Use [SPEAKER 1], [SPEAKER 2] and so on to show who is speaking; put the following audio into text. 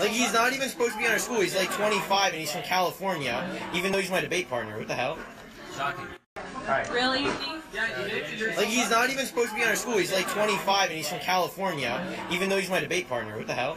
[SPEAKER 1] Like he's not even supposed to be on our school. He's like 25 and he's from California, even though he's my debate partner. What the hell?
[SPEAKER 2] Shocking.
[SPEAKER 3] Really?
[SPEAKER 1] Like he's not even supposed to be on our school. He's like 25 and he's from California, even though he's my debate partner. What the hell?